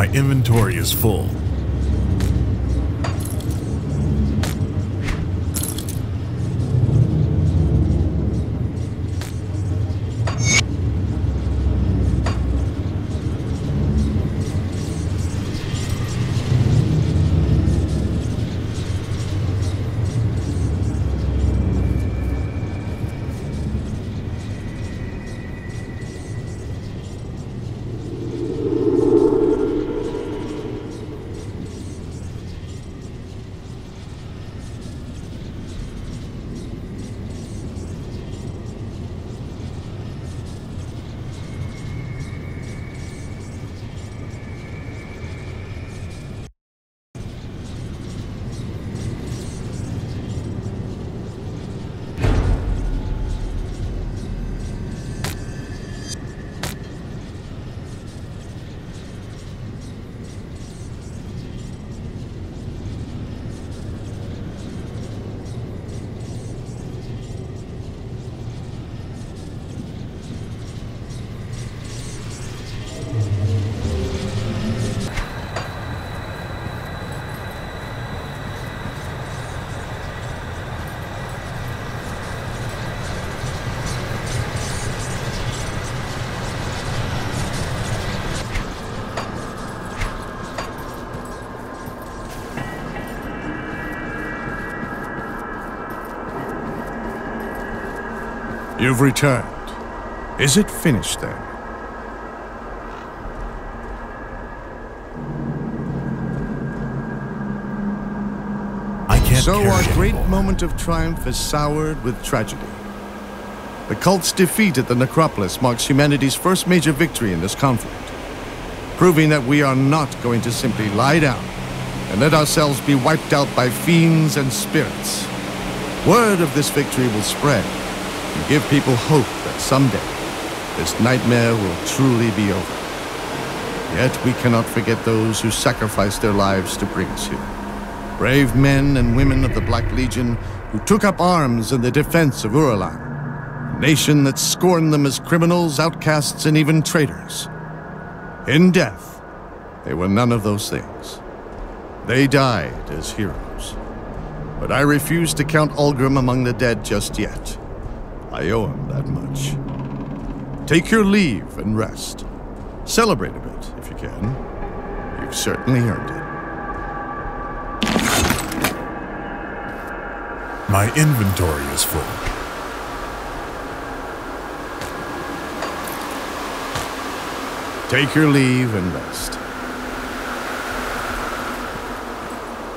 My inventory is full. You've returned. Is it finished then? I can't So our great anymore. moment of triumph is soured with tragedy. The cult's defeat at the Necropolis marks humanity's first major victory in this conflict, proving that we are not going to simply lie down and let ourselves be wiped out by fiends and spirits. Word of this victory will spread and give people hope that someday this nightmare will truly be over. Yet we cannot forget those who sacrificed their lives to bring us here brave men and women of the Black Legion who took up arms in the defense of Erulan, a nation that scorned them as criminals, outcasts, and even traitors. In death, they were none of those things. They died as heroes. But I refuse to count Ulgrim among the dead just yet. I owe him that much. Take your leave and rest. Celebrate a bit, if you can. You've certainly earned it. My inventory is full. Take your leave and rest.